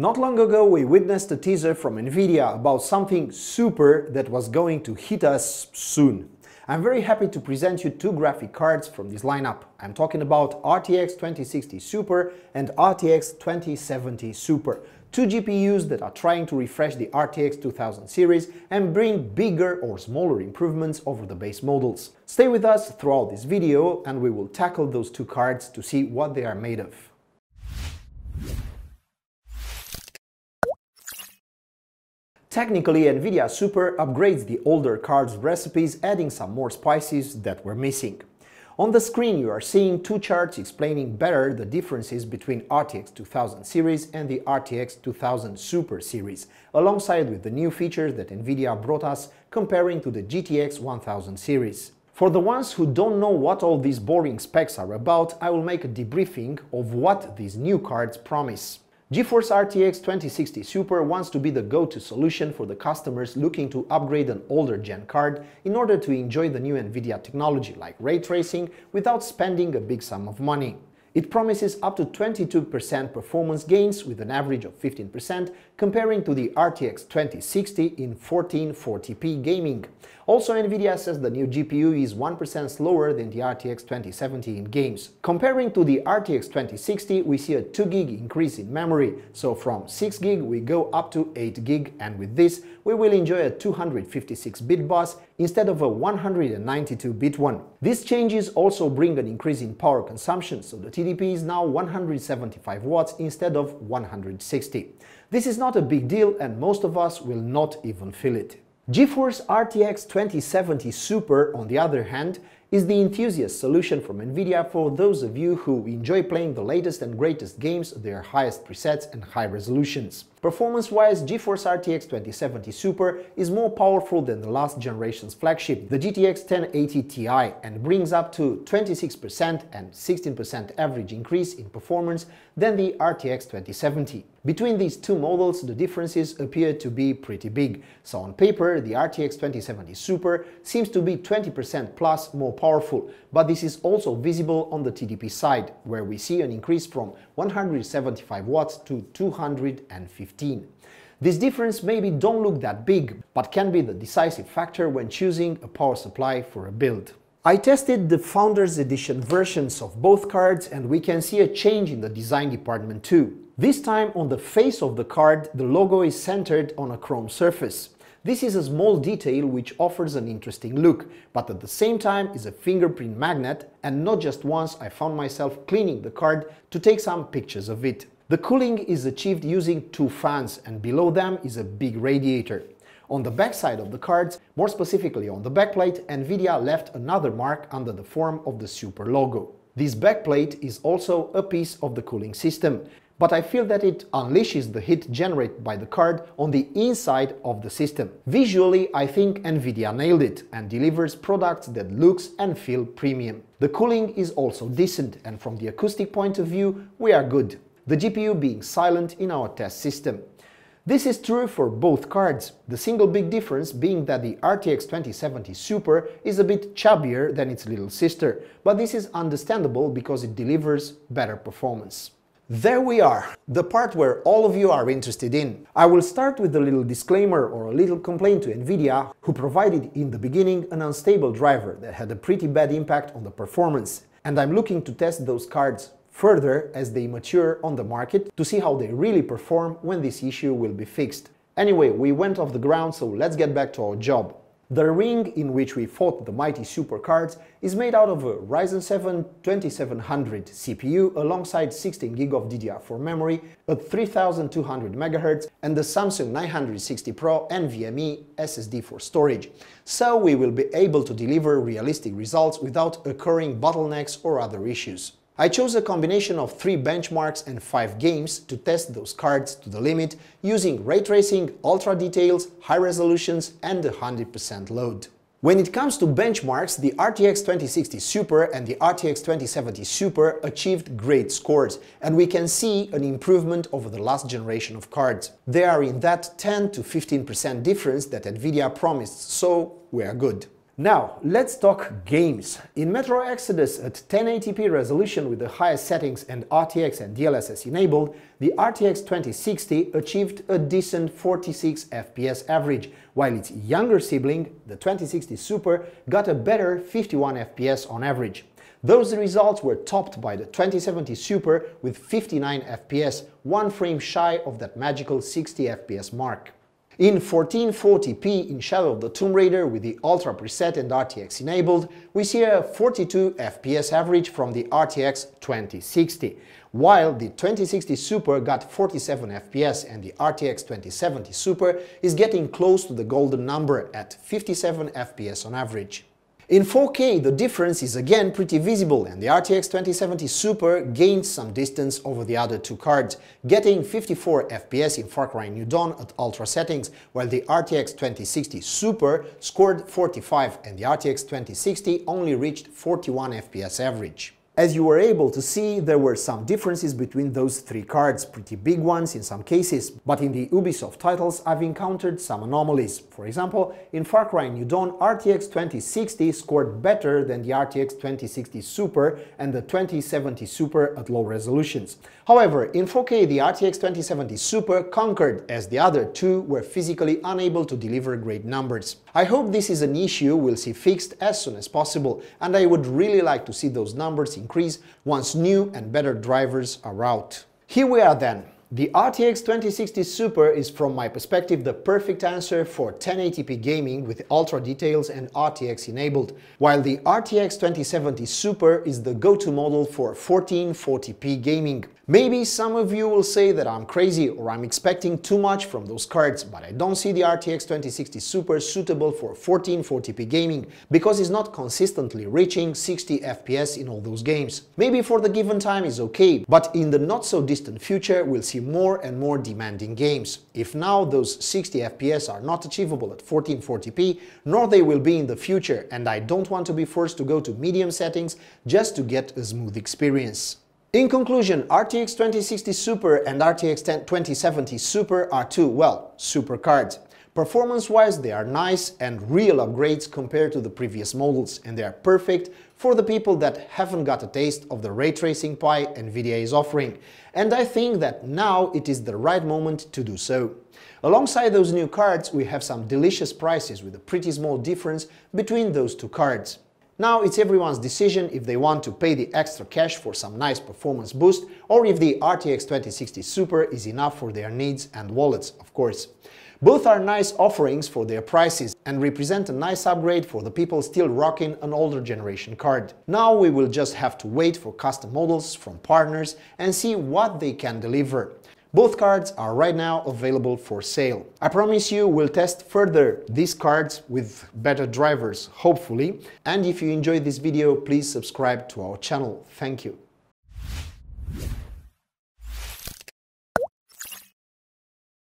Not long ago we witnessed a teaser from Nvidia about something super that was going to hit us soon. I'm very happy to present you two graphic cards from this lineup. I'm talking about RTX 2060 Super and RTX 2070 Super, two GPUs that are trying to refresh the RTX 2000 series and bring bigger or smaller improvements over the base models. Stay with us throughout this video and we will tackle those two cards to see what they are made of. Technically, NVIDIA Super upgrades the older card's recipes, adding some more spices that were missing. On the screen you are seeing two charts explaining better the differences between RTX 2000 series and the RTX 2000 Super series, alongside with the new features that NVIDIA brought us comparing to the GTX 1000 series. For the ones who don't know what all these boring specs are about, I will make a debriefing of what these new cards promise. GeForce RTX 2060 Super wants to be the go-to solution for the customers looking to upgrade an older gen card in order to enjoy the new NVIDIA technology like ray tracing without spending a big sum of money. It promises up to 22% performance gains with an average of 15% comparing to the RTX 2060 in 1440p gaming. Also Nvidia says the new GPU is 1% slower than the RTX 2070 in games. Comparing to the RTX 2060 we see a 2GB increase in memory, so from 6GB we go up to 8GB and with this we will enjoy a 256-bit bus instead of a 192-bit one. These changes also bring an increase in power consumption, so the TDP is now 175 watts instead of 160. This is not a big deal and most of us will not even feel it. GeForce RTX 2070 Super, on the other hand, is the enthusiast solution from Nvidia for those of you who enjoy playing the latest and greatest games, at their highest presets and high resolutions. Performance-wise, GeForce RTX 2070 Super is more powerful than the last generation's flagship, the GTX 1080 Ti, and brings up to 26% and 16% average increase in performance than the RTX 2070. Between these two models, the differences appear to be pretty big, so on paper the RTX 2070 Super seems to be 20% plus more powerful, but this is also visible on the TDP side, where we see an increase from 175 watts to 215. This difference maybe don't look that big, but can be the decisive factor when choosing a power supply for a build. I tested the Founders Edition versions of both cards and we can see a change in the design department too. This time on the face of the card, the logo is centered on a chrome surface. This is a small detail which offers an interesting look, but at the same time is a fingerprint magnet and not just once I found myself cleaning the card to take some pictures of it. The cooling is achieved using two fans and below them is a big radiator. On the back side of the cards, more specifically on the backplate, Nvidia left another mark under the form of the Super logo. This backplate is also a piece of the cooling system, but I feel that it unleashes the heat generated by the card on the inside of the system. Visually, I think Nvidia nailed it and delivers products that looks and feel premium. The cooling is also decent and from the acoustic point of view, we are good. The GPU being silent in our test system. This is true for both cards, the single big difference being that the RTX 2070 Super is a bit chubbier than its little sister, but this is understandable because it delivers better performance. There we are, the part where all of you are interested in. I will start with a little disclaimer or a little complaint to Nvidia, who provided in the beginning an unstable driver that had a pretty bad impact on the performance. And I'm looking to test those cards further as they mature on the market to see how they really perform when this issue will be fixed. Anyway, we went off the ground, so let's get back to our job. The ring in which we fought the mighty supercards is made out of a Ryzen 7 2700 CPU alongside 16GB of DDR4 memory at 3200 MHz and the Samsung 960 Pro NVMe SSD for storage, so we will be able to deliver realistic results without occurring bottlenecks or other issues. I chose a combination of 3 benchmarks and 5 games to test those cards to the limit using ray tracing, ultra details, high resolutions and 100% load. When it comes to benchmarks, the RTX 2060 Super and the RTX 2070 Super achieved great scores, and we can see an improvement over the last generation of cards. They are in that 10 to 15% difference that Nvidia promised, so we are good. Now, let's talk games. In Metro Exodus at 1080p resolution with the highest settings and RTX and DLSS enabled, the RTX 2060 achieved a decent 46 FPS average, while its younger sibling, the 2060 Super, got a better 51 FPS on average. Those results were topped by the 2070 Super with 59 FPS, one frame shy of that magical 60 FPS mark. In 1440p in Shadow of the Tomb Raider with the Ultra preset and RTX enabled, we see a 42 FPS average from the RTX 2060, while the 2060 Super got 47 FPS and the RTX 2070 Super is getting close to the golden number at 57 FPS on average. In 4K, the difference is again pretty visible and the RTX 2070 Super gains some distance over the other two cards, getting 54 FPS in Far Cry New Dawn at ultra settings, while the RTX 2060 Super scored 45 and the RTX 2060 only reached 41 FPS average. As you were able to see, there were some differences between those three cards, pretty big ones in some cases, but in the Ubisoft titles I've encountered some anomalies. For example, in Far Cry New Dawn, RTX 2060 scored better than the RTX 2060 Super and the 2070 Super at low resolutions. However, in 4K the RTX 2070 Super conquered as the other two were physically unable to deliver great numbers. I hope this is an issue we'll see fixed as soon as possible, and I would really like to see those numbers increase once new and better drivers are out. Here we are then. The RTX 2060 Super is from my perspective the perfect answer for 1080p gaming with ultra details and RTX enabled, while the RTX 2070 Super is the go-to model for 1440p gaming. Maybe some of you will say that I'm crazy or I'm expecting too much from those cards, but I don't see the RTX 2060 Super suitable for 1440p gaming because it's not consistently reaching 60 FPS in all those games. Maybe for the given time is okay, but in the not so distant future we'll see more and more demanding games. If now those 60 FPS are not achievable at 1440p, nor they will be in the future, and I don't want to be forced to go to medium settings just to get a smooth experience. In conclusion, RTX 2060 Super and RTX 2070 Super are two, well, super cards. Performance-wise, they are nice and real upgrades compared to the previous models, and they are perfect for the people that haven't got a taste of the ray tracing pie NVIDIA is offering. And I think that now it is the right moment to do so. Alongside those new cards, we have some delicious prices with a pretty small difference between those two cards. Now it's everyone's decision if they want to pay the extra cash for some nice performance boost or if the RTX 2060 Super is enough for their needs and wallets, of course. Both are nice offerings for their prices and represent a nice upgrade for the people still rocking an older generation card. Now we will just have to wait for custom models from partners and see what they can deliver. Both cards are right now available for sale. I promise you we'll test further these cards with better drivers, hopefully. And if you enjoyed this video, please subscribe to our channel. Thank you.